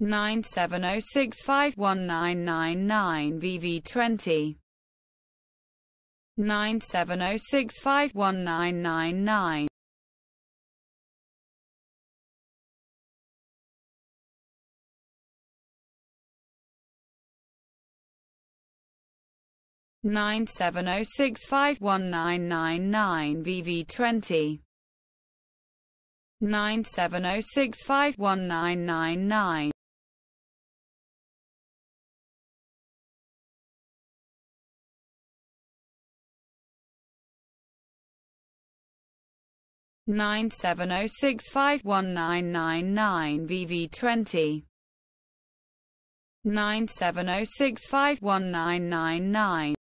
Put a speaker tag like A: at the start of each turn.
A: 970651999 VV20 970651999 970651999 VV20 970651999 970651999 VV20 970651999